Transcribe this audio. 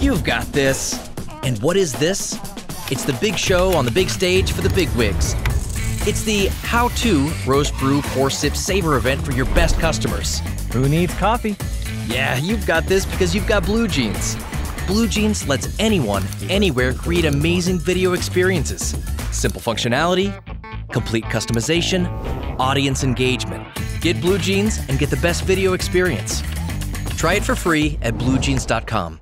You've got this. And what is this? It's the big show on the big stage for the big wigs. It's the How To Roast Brew Pour Sip Savor event for your best customers. Who needs coffee? Yeah, you've got this because you've got BlueJeans. Blue Jeans lets anyone, anywhere create amazing video experiences. Simple functionality, complete customization, audience engagement. Get BlueJeans and get the best video experience. Try it for free at bluejeans.com.